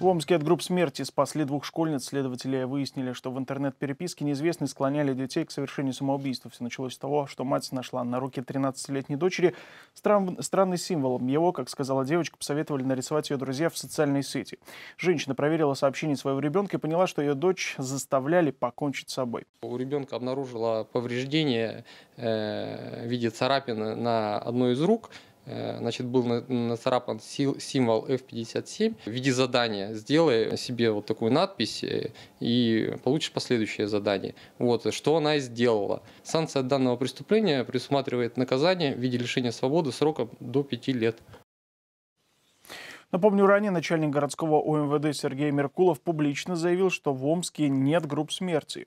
В Омске от групп смерти спасли двух школьниц. Следователи выяснили, что в интернет-переписке неизвестные склоняли детей к совершению самоубийства. Все началось с того, что мать нашла на руке 13-летней дочери стран... странный символ. Его, как сказала девочка, посоветовали нарисовать ее друзья в социальной сети. Женщина проверила сообщение своего ребенка и поняла, что ее дочь заставляли покончить с собой. У ребенка обнаружила повреждение э, в виде царапины на одной из рук – значит, был нацарапан символ F57 в виде задания. Сделай себе вот такую надпись э, и получишь последующее задание. Вот, что она и сделала. Санкция данного преступления предусматривает наказание в виде лишения свободы сроком до 5 лет. Напомню, ранее начальник городского УМВД Сергей Меркулов публично заявил, что в Омске нет групп смерти.